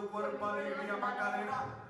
tu cuerpo alegría, Macarena.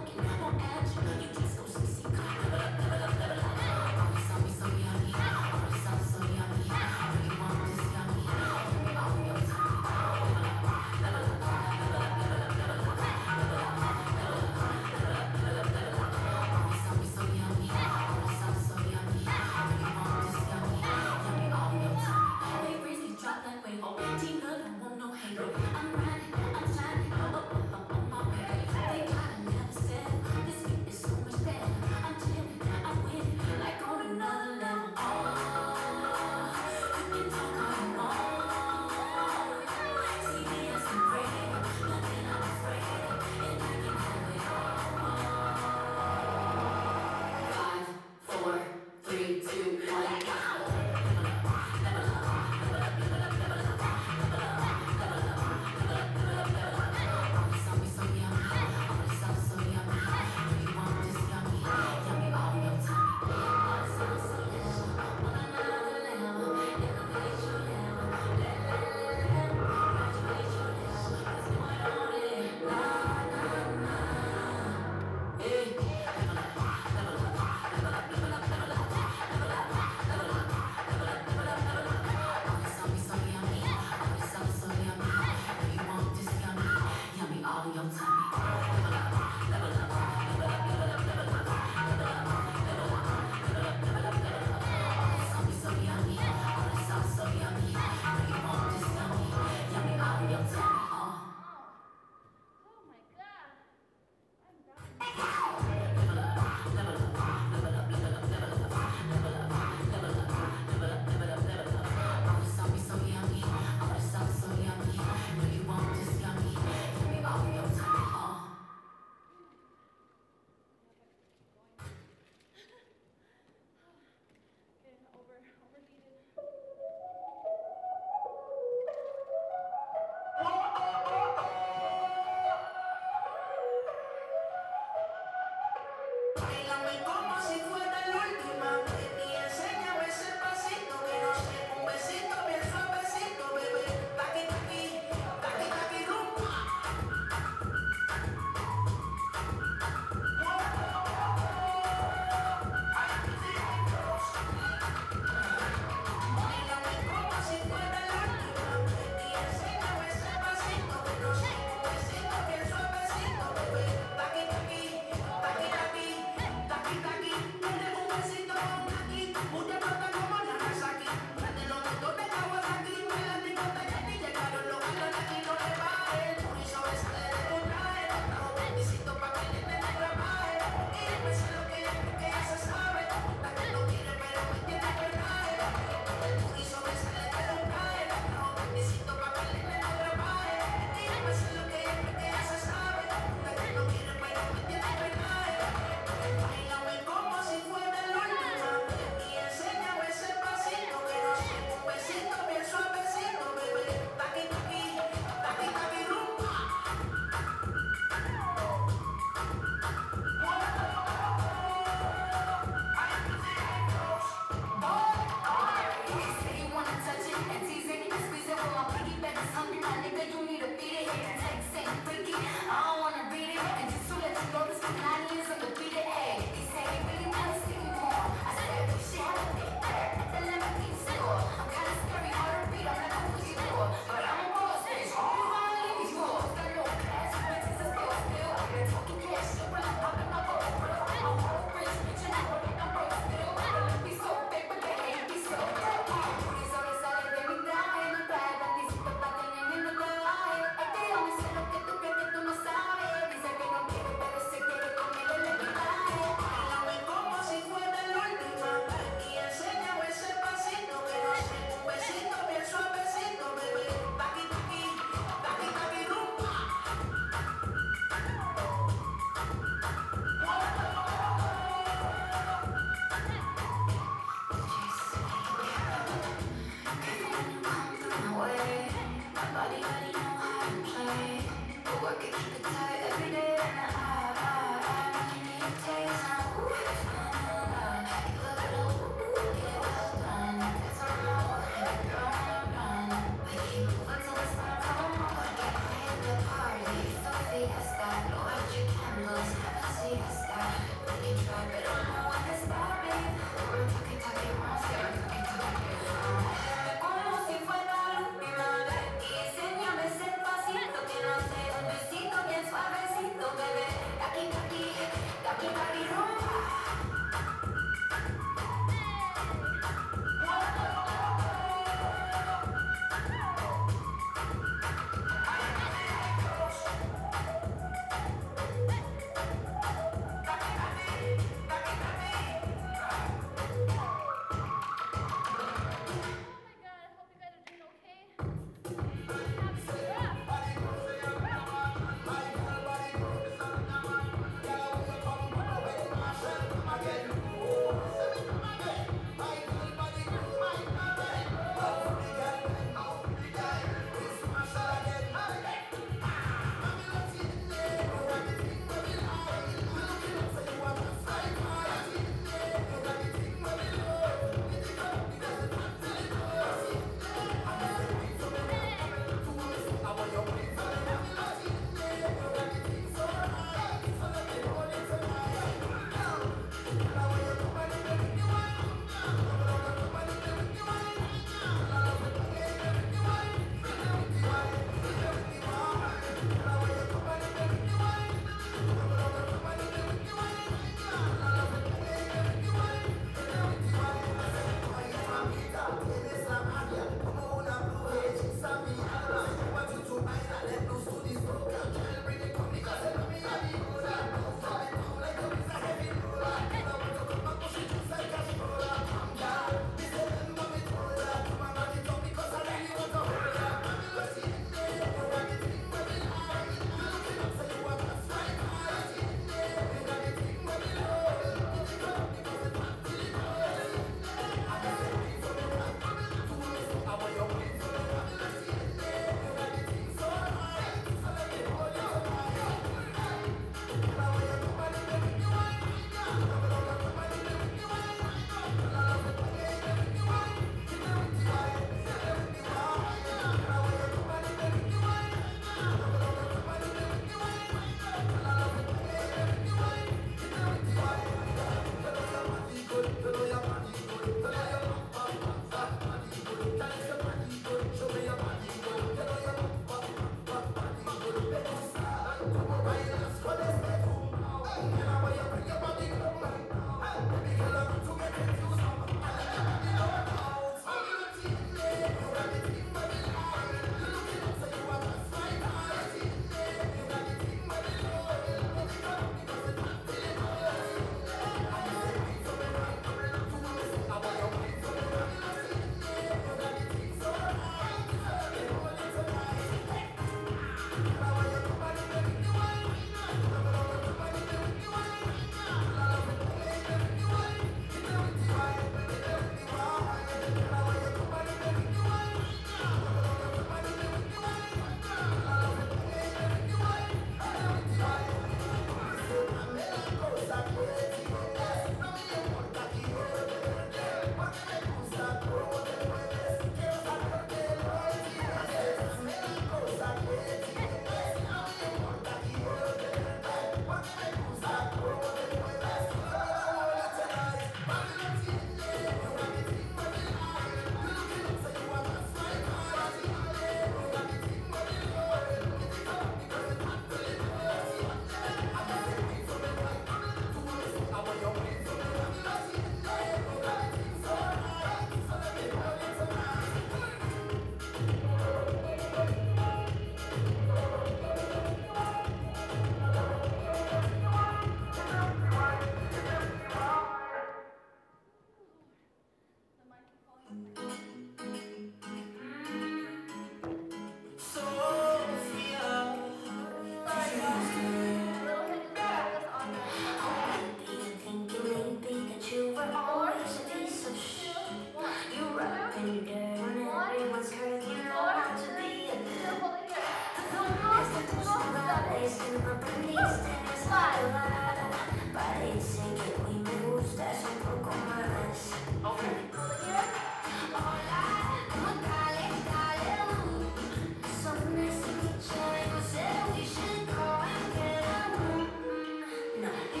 Thank you.